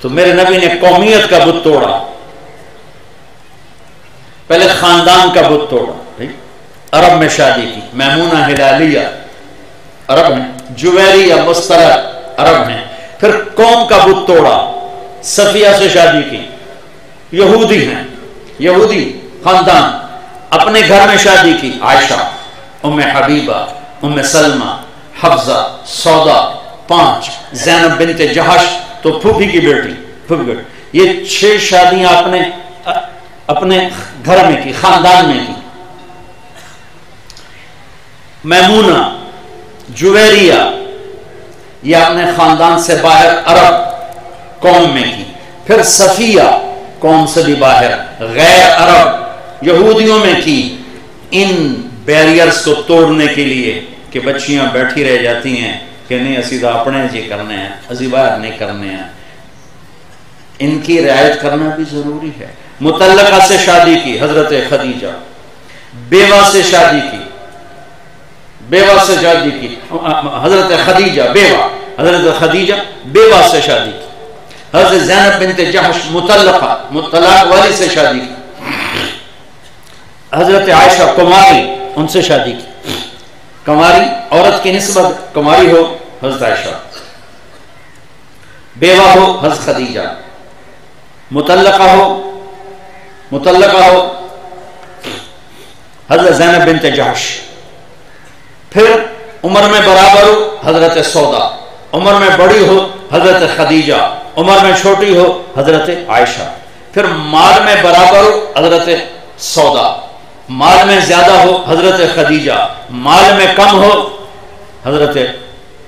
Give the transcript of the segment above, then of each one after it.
تو میرے نبی نے قومیت کا بت توڑا۔ پہلے خاندان کا بت توڑا۔ عرب میں شادی کی۔ میمونہ ہلالیہ۔ عرب میں۔ جویریہ مسترد عرب میں۔ پھر قوم کا بت توڑا۔ صفیہ سے شادی کی۔ یہودی ہیں۔ یہودی خاندان۔ اپنے گھر میں شادی کی۔ عائشہ، ام حبیبہ، ام سلمہ، حفظہ، سودا، پانچ، زینب بنت جہش۔ تو پھوپھی کی بیٹی، پھوپھی بیٹی۔ یہ چھ شادیاں اپنے اپنے گھر میں کی، خاندان میں کی۔ میمونہ، جویریہ، یہ اپنے خاندان سے باہر عرب قوم میں کی۔ پھر صفیہ قوم سے بھی باہر غیر عرب یہودیوں میں کی۔ ان بیریئرز کو توڑنے کے لیے کہ بچیاں بیٹھی رہ جاتی ہیں۔ کہ نہیں، اسی تو اپنے جی کرنے ہیں، اسی باہر نہیں کرنے ہیں۔ ان کی رعایت کرنا بھی ضروری ہے۔ متعلقہ سے شادی کی، حضرت خدیجہ۔ بیوہ سے شادی کی۔ بیوہ سے شادی کی۔ حضرت خدیجہ، بیوہ۔ حضرت خدیجہ، بیوہ سے شادی کی۔ حضرت زینب بنت جحش، متعلقہ مطلق والی سے شادی کی۔ حضرت عائشہ، کماری، ان سے شادی کی۔ کماری، عورت کی نسبت کماری ہو۔ حضرت عائشہ۔ بیوہ ہو حضرت خدیجہ۔ متعلقہ ہو متعلقہ ہو حضرت زینب بنت جحش۔ پھر عمر میں برابر ہو حضرت سودا۔ عمر میں بڑی ہو حضرت خدیجہ۔ عمر میں چھوٹی ہو حضرت عائشہ۔ پھر مال میں برابر ہو حضرت سودا۔ مال میں زیادہ ہو حضرت خدیجہ۔ مال میں کم ہو حضرت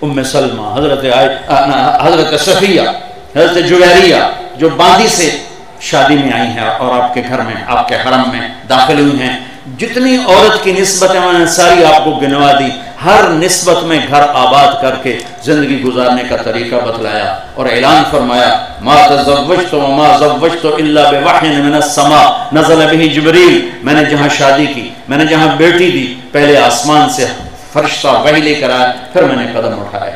ام سلمہ، حضرت حضرت صفیہ، حضرت جویریہ، جو باندی سے شادی میں آئی ہیں اور آپ کے گھر میں، آپ کے حرم میں داخل ہوئی ہیں۔ جتنی عورت کی نسبتیں میں نے ساری آپ کو گنوا دی۔ ہر نسبت میں گھر آباد کر کے زندگی گزارنے کا طریقہ بتلایا اور اعلان فرمایا، ما تزوجت وما زوجت الا بوحی من السماء، نزل به جبریل میں نے جہاں شادی کی، میں نے جہاں بیٹی دی، پہلے آسمان سے فرشتہ وحی لے کر آیا پھر میں نے قدم اٹھائے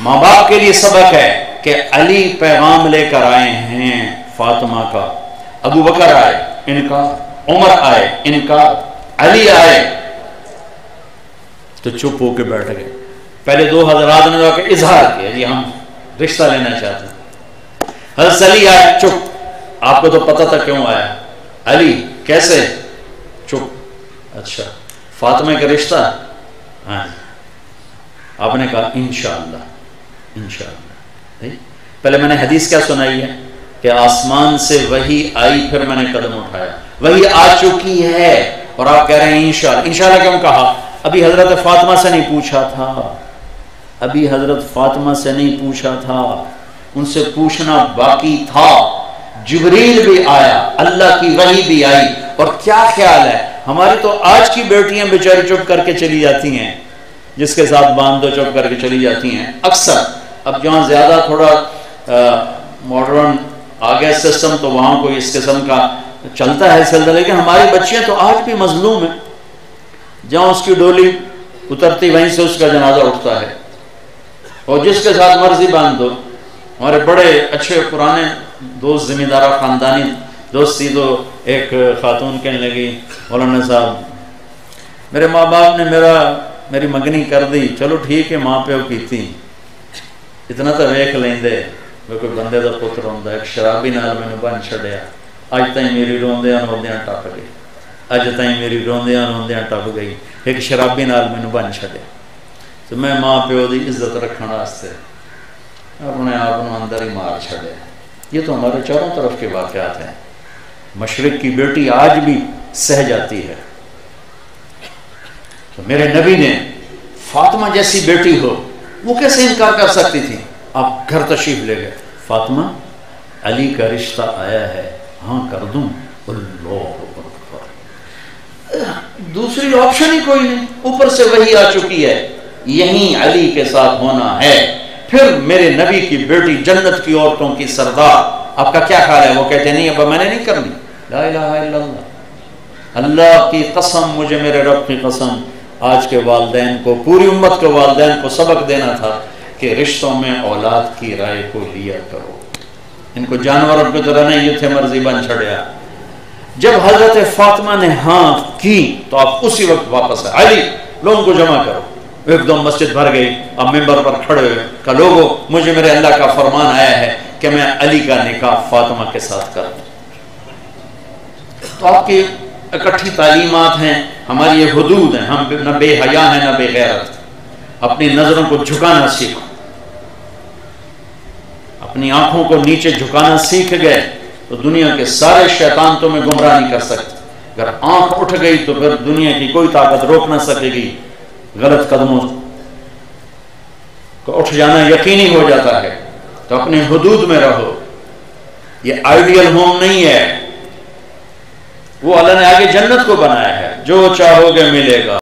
ماں باپ کے لیے سبق ہے کہ علی پیغام لے کر آئے ہیں فاطمہ کا۔ ابو بکر آئے، ان کا۔ عمر آئے، ان کا۔ علی آئے۔ تو چپ ہو کے بیٹھ گئے۔ پہلے دو حضرات نے اظہار کیا جی ہم رشتہ لینا چاہتے ہیں۔ حضرت علی آئے، چپ۔ آپ کو تو پتہ تھا کیوں آیا۔ علی، کیسے؟ چپ۔ اچھا فاطمہ کا رشتہ۔ ہاں۔ آپ نے کہا انشاءاللہ انشاءاللہ۔ پہلے میں نے حدیث کیا سنائی ہے کہ آسمان سے وہی آئی، پھر میں نے قدم اٹھایا۔ وہی آ چکی ہے اور آپ کہہ رہے ہیں انشاءاللہ۔ انشاءاللہ کیوں کہا؟ ابھی حضرت فاطمہ سے نہیں پوچھا تھا۔ ابھی حضرت فاطمہ سے نہیں پوچھا تھا۔ ان سے پوچھنا باقی تھا۔ جبریل بھی آیا، اللہ کی وحی بھی آئی۔ اور کیا خیال ہے؟ ہماری تو آج کی بیٹیاں بیچاری چپ کر کے چلی جاتی ہیں، جس کے ساتھ باندھ دو چپ کر کے چلی جاتی ہیں۔ اکثر، اب جہاں زیادہ تھوڑا ماڈرن آگے سسٹم تو وہاں کوئی اس قسم کا چلتا ہے سلسلہ، لیکن ہماری بچیاں تو آج بھی مظلوم ہیں۔ جہاں اس کی ڈولی اترتی، وہیں سے اس کا جنازہ اٹھتا ہے۔ اور جس کے ساتھ مرضی باندھ دو ہمارے بڑے اچھے پرانے دوست ذمہ دارہ خاندانی دوستی تو ایک خاتون کہنے لگی، مولانا صاحب، میرے ماں باپ نے میرا، میری منگنی کر دی، چلو ٹھیک ہے، ماں پیو کی تھی۔ اتنا تو ویک لیں دے کوئی بندے کا پتر ہوتا ایک شرابی نال میں بن چڑیا اج تھی میری روندیا روندیا ٹپ گئی۔ اج تھی میری روندیا روندیا ٹپ گئی۔ ایک شرابی نال میں بن چڑیا تو میں ماں پیو کی عزت رکھنے واسطے اپنے آپ اندر ہی مار چڑیا یہ تو ہمارے چاروں طرف کے واقعات ہیں۔ مشرق کی بیٹی آج بھی سہ جاتی ہے۔ تو میرے نبی نے فاطمہ جیسی بیٹی ہو، وہ کیسے انکار کر سکتی تھی؟ آپ گھر تشریف لے گئے۔ فاطمہ، علی کا رشتہ آیا ہے۔ ہاں کر دوں۔ اللہ دوسری آپشن ہی کوئی نہیں۔ اوپر سے وہی آ چکی ہے۔ یہیں علی کے ساتھ ہونا ہے۔ پھر میرے نبی کی بیٹی جنت کی عورتوں کی سردار۔ آپ کا کیا خیال ہے؟ وہ کہتے ہیں، نہیں، ابا، میں نے نہیں کرنی۔ لا الہ الا اللہ۔ اللہ کی قسم، مجھے میرے رب کی قسم، آج کے والدین کو، پوری امت کے والدین کو سبق دینا تھا کہ رشتوں میں اولاد کی رائے کو لیا کرو۔ ان کو جانوروں کی طرح نہیں، یہ تھے مرضی بن چھڑیا۔ جب حضرت فاطمہ نے ہاں کی، تو آپ اسی وقت واپس آئے۔ علی، لوگوں کو جمع کرو۔ ایک دم مسجد بھر گئی اب ممبر پر کھڑے ہوئے۔ کہ لوگوں مجھے میرے اللہ کا فرمان آیا ہے۔ کہ میں علی کا نکاح فاطمہ کے ساتھ کروں تو آپ کی اکٹھی تعلیمات ہیں، ہماری یہ حدود ہیں، ہم نہ بے حیا ہیں، نہ بے غیرت اپنی نظروں کو جھکانا سیکھو۔ اپنی آنکھوں کو نیچے جھکانا سیکھ گئے، تو دنیا کے سارے شیطان تمہیں گمراہ نہیں کر سکتے۔ اگر آنکھ اٹھ گئی تو پھر دنیا کی کوئی طاقت روک نہ سکے گی۔ غلط قدموں کو اٹھ جانا یقینی ہو جاتا ہے۔ تو اپنے حدود میں رہو۔ یہ آئیڈیل ہوم نہیں ہے۔ وہ اللہ نے آگے جنت کو بنایا ہے۔ جو چاہو گے ملے گا۔